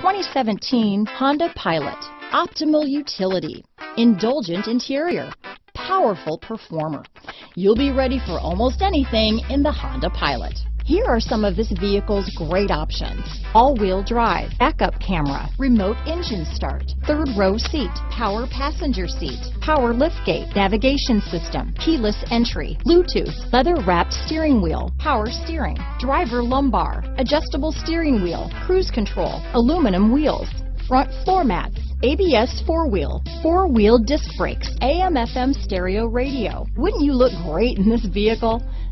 2017 Honda Pilot. Optimal utility, indulgent interior, powerful performer. You'll be ready for almost anything in the Honda Pilot. Here are some of this vehicle's great options. All-wheel drive, backup camera, remote engine start, third row seat, power passenger seat, power liftgate, navigation system, keyless entry, Bluetooth, leather wrapped steering wheel, power steering, driver lumbar, adjustable steering wheel, cruise control, aluminum wheels, front floor mats, ABS four-wheel, four-wheel disc brakes, AM FM stereo radio. Wouldn't you look great in this vehicle?